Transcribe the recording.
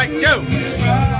right, go.